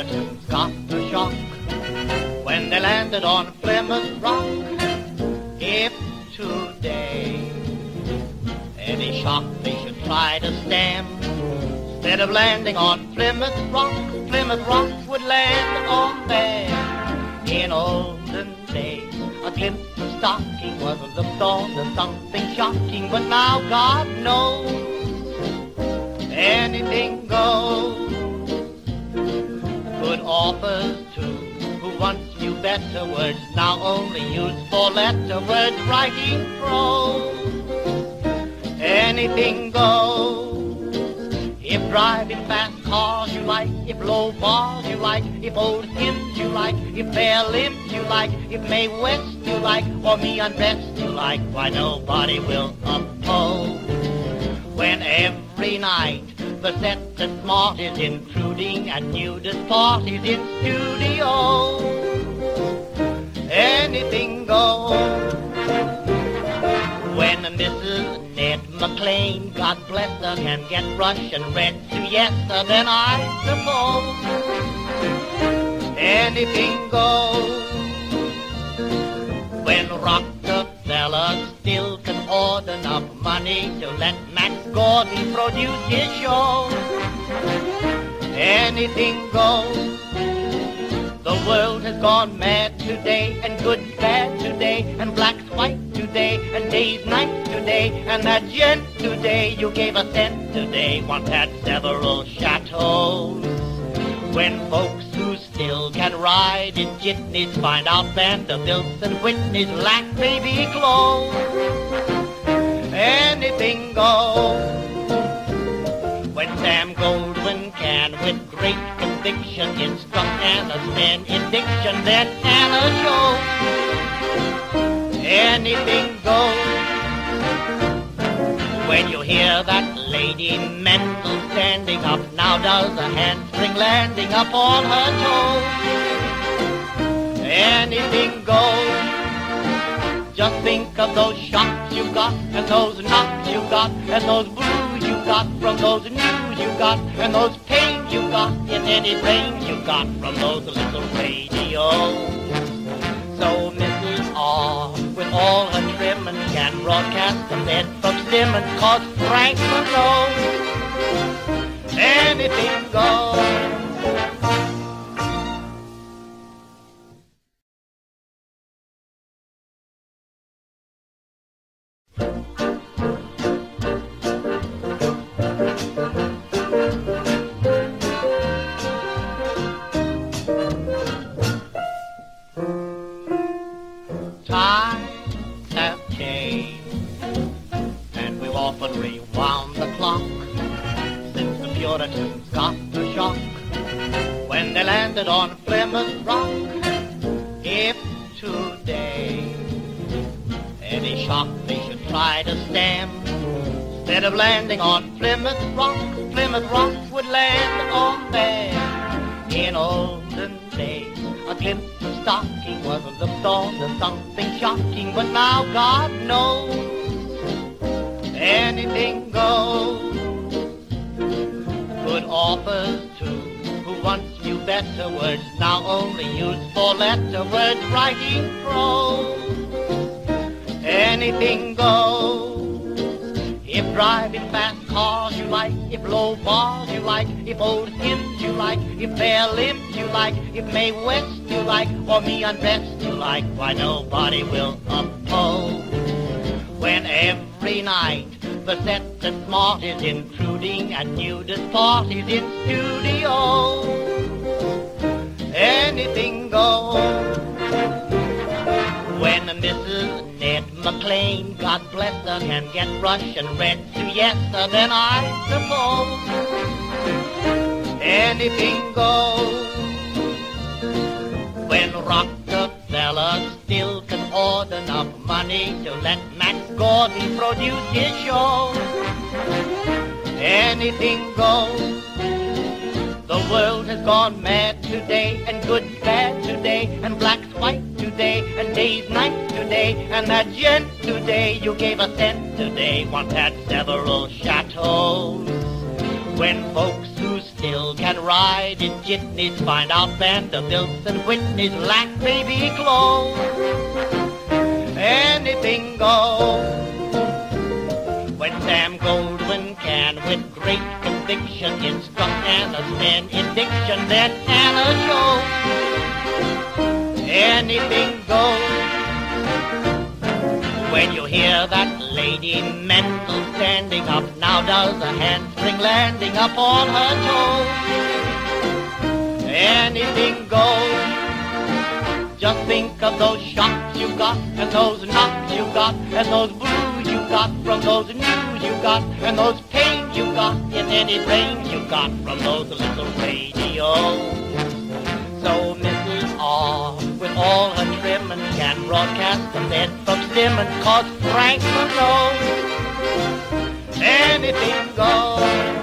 Puritans got a shock when they landed on Plymouth Rock. If today any shock they should try to stem, instead of landing on Plymouth Rock, Plymouth Rock would land on them. In olden days, a glimpse of stocking was looked on as something shocking, but now God knows anything goes. Offers too, who once knew better words, now only use four letter words, writing prose. Anything goes. If driving fast cars you like, if low bars you like, if old hymns you like, if bare limbs you like, if Mae West you like, or me undressed you like, why nobody will oppose. When every night the set that's smart is intruding and nudist parties in studio. Anything goes. When Mrs. Ned McLean, God bless her, can get Russian red siesta, then I suppose anything goes. When Rockefeller still hoard enough money to let Max Gordon produce his show, anything goes. The world has gone mad today, and good's bad today, and black's white today, and day's night today, and that gent today you gave a cent today once had several chateaus. When folks who still can ride in jitneys find out Vanderbilts and Whitneys lack baby clothes, anything goes. When Sam Goldwyn can, with great conviction, instruct Anna Sten in diction, then Anna shows anything goes. When you hear that lady Mendl standing up, now does a handspring landing up on her toes. Anything goes. Just think of those shocks you got, and those knocks you got, and those blues you got from those news you got, and those pains you got in any brains you got from those little radios. So Mrs. R, with all her trimmings, can broadcast the lead from Simmons, cause Franklin knows anything goes. On Plymouth Rock. If today any shock they should try to stem, instead of landing on Plymouth Rock, Plymouth Rock would land on them in olden days. A glimpse of stocking was looked on as something shocking, but now God knows anything goes. Could once knew better words, now only used for letter words, writing prose. Anything goes. If driving fast cars you like, if low bars you like, if old hymns you like, if bare limbs you like, if Mae West you like, or me undressed you like, why nobody will oppose. When every night the set that's smart is intruding and nudist parties in studio, anything goes. When Mrs. Ned McLean, God bless her, can get Russian red siesta, then I suppose anything goes. When Rockefeller still can hoard enough money to let Max Gordon produce his show, anything goes. The world has gone mad today, and good's bad today, and black's white today, and day's night today, and that gent today you gave a cent today once had several chateaus. When folks who still can ride in jitneys find out Vanderbilts and Whitneys lack baby clothes, anything goes. When Sam Goldwyn can, with great conviction, instruct Anna Sten in diction, then Anna shows anything goes. When you hear that lady Mendl standing up, now does a handspring landing up on her toes. Anything goes. Just think of those shocks you got, and those knocks you got, and those blues you got from those news you got, and those pains you got in any brains you got from those little radios. So Mrs. R, with all her trimmings, can broadcast the bed from Simmons, cause Frank Franklin knows anything goes.